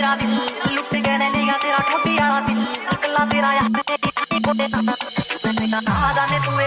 मेरा दिल लुट के ने लिया तेरा ठोडी आला दिल कला तेरा यार जाने तुम्हें मन धड़कन तेरी